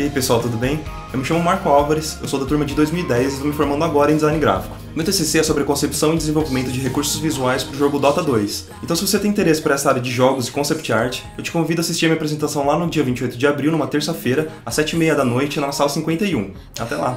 E aí pessoal, tudo bem? Eu me chamo Marco Álvares, eu sou da turma de 2010 e estou me formando agora em design gráfico. Meu TCC é sobre concepção e desenvolvimento de recursos visuais para o jogo Dota 2. Então se você tem interesse por essa área de jogos e concept art, eu te convido a assistir a minha apresentação lá no dia 28 de abril, numa terça-feira, às 7h30 da noite, na sala 51. Até lá!